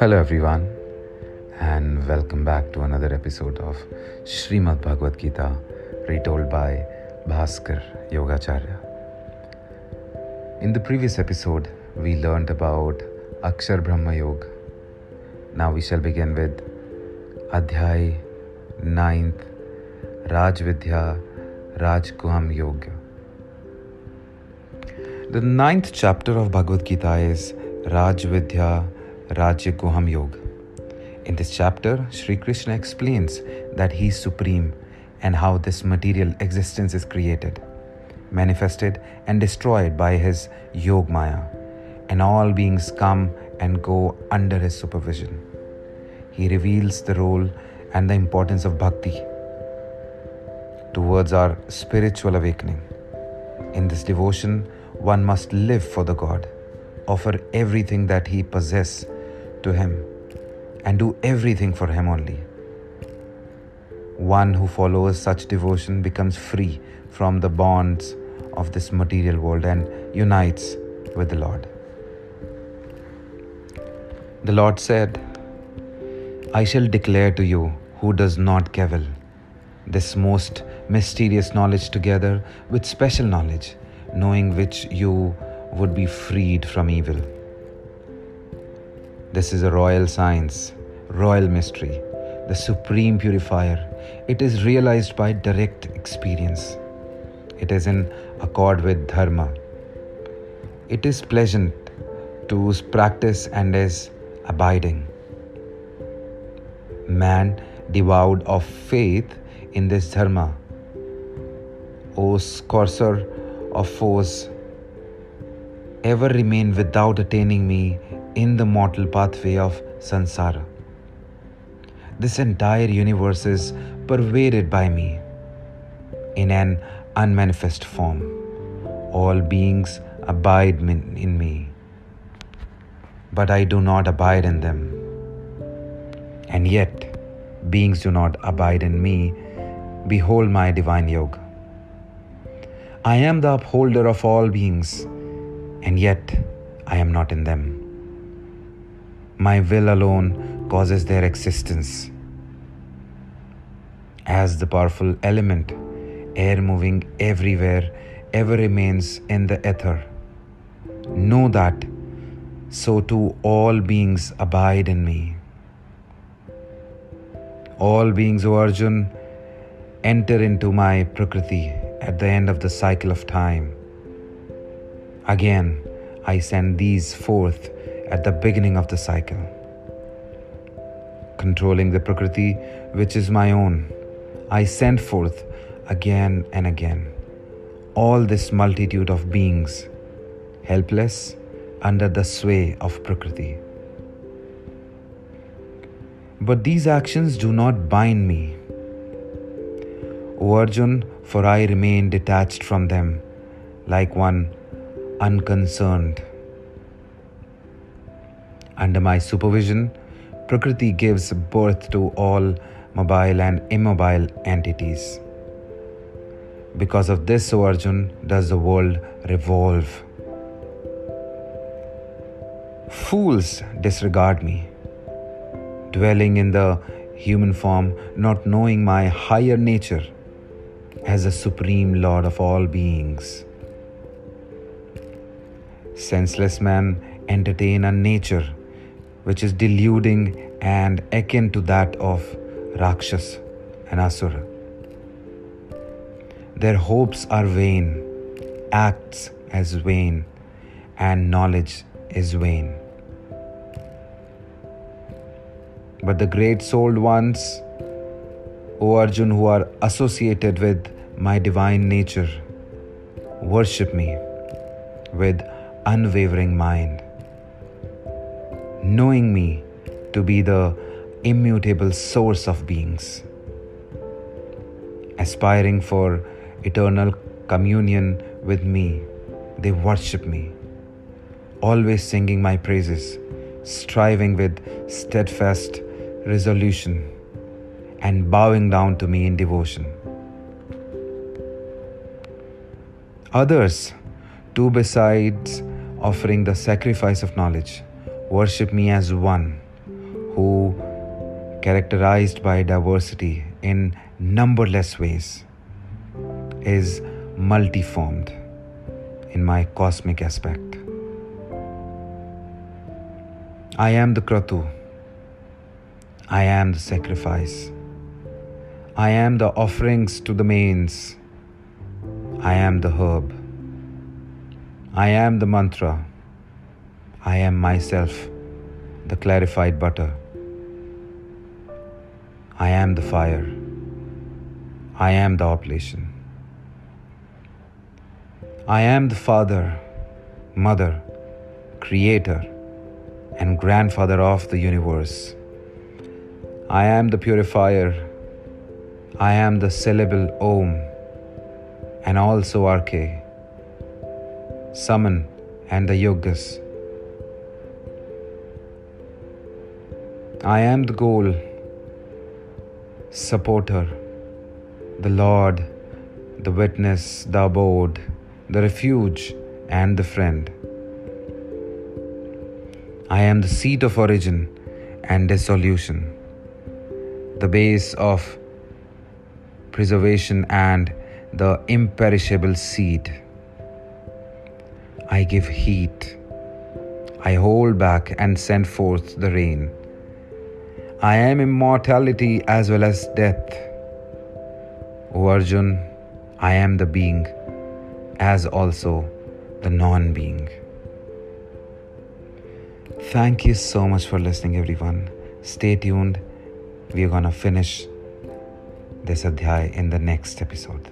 Hello, everyone, and welcome back to another episode of Srimad Bhagavad Gita, retold by Bhaskar Yogacharya. In the previous episode, we learned about Akshar Brahma Yoga. Now we shall begin with Adhyay 9th Raj Vidya Raj Guham Yoga. The ninth chapter of Bhagavad Gita is Raj Vidya Rajya Guham Yoga. In this chapter, Sri Krishna explains that he is supreme and how this material existence is created, manifested, and destroyed by his Yog Maya, and all beings come and go under his supervision. He reveals the role and the importance of bhakti towards our spiritual awakening. In this devotion, one must live for the God, offer everything that he possesses to him, and do everything for him only. One who follows such devotion becomes free from the bonds of this material world and unites with the Lord. The Lord said, I shall declare to you who does not cavil this most mysterious knowledge together with special knowledge, knowing which you would be freed from evil. This is a royal science, royal mystery, the supreme purifier. It is realized by direct experience. It is in accord with Dharma. It is pleasant to practice and is abiding. Man devoid of faith in this Dharma, O scorcer of foes, ever remain without attaining me in the mortal pathway of samsara. This entire universe is pervaded by me in an unmanifest form. All beings abide in me, but I do not abide in them. And yet, beings do not abide in me. Behold my divine yoga. I am the upholder of all beings, and yet I am not in them. My will alone causes their existence. As the powerful element, air moving everywhere, ever remains in the ether. Know that so too all beings abide in me. All beings, O Arjun, enter into my Prakriti at the end of the cycle of time. Again, I send these forth at the beginning of the cycle. Controlling the Prakriti, which is my own, I send forth again and again all this multitude of beings, helpless under the sway of Prakriti. But these actions do not bind me. O Arjun, for I remain detached from them, like one unconcerned. Under my supervision, Prakriti gives birth to all mobile and immobile entities. Because of this, O Arjun, does the world revolve. Fools disregard me, dwelling in the human form, not knowing my higher nature as the supreme Lord of all beings. Senseless men entertain a nature which is deluding and akin to that of Rakshas and Asura. Their hopes are vain, acts as vain, and knowledge is vain. But the great souled ones, O Arjun, who are associated with my divine nature, worship me with unwavering mind, knowing me to be the immutable source of beings, aspiring for eternal communion with me, they worship me, always singing my praises, striving with steadfast resolution, and bowing down to me in devotion. Others, too, besides offering the sacrifice of knowledge, worship me as one, who characterized by diversity in numberless ways is multiformed in my cosmic aspect. I am the Kratu. I am the sacrifice. I am the offerings to the manes. I am the herb. I am the mantra. I am myself, the clarified butter. I am the fire. I am the oblation. I am the father, mother, creator, and grandfather of the universe. I am the purifier. I am the syllable Om and also Arche, Saman and the Yajus. I am the goal, supporter, the Lord, the witness, the abode, the refuge, and the friend. I am the seat of origin and dissolution, the base of preservation and the imperishable seed. I give heat. I hold back and send forth the rain. I am immortality as well as death. O Arjun, I am the being, as also the non being. Thank you so much for listening, everyone. Stay tuned. We're gonna finish this adhyay in the next episode.